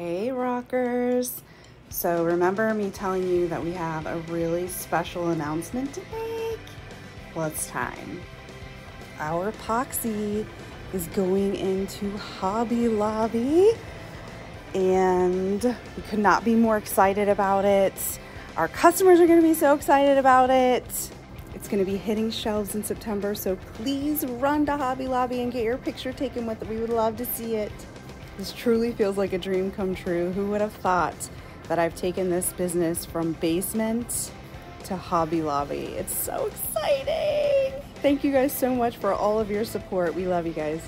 Hey rockers! So remember me telling you that we have a really special announcement to make? Well, it's time. Our epoxy is going into Hobby Lobby and we could not be more excited about it. Our customers are gonna be so excited about it. It's gonna be hitting shelves in September, so please run to Hobby Lobby and get your picture taken with it. We would love to see it. This truly feels like a dream come true. Who would have thought that I've taken this business from basement to Hobby Lobby? It's so exciting. Thank you guys so much for all of your support. We love you guys.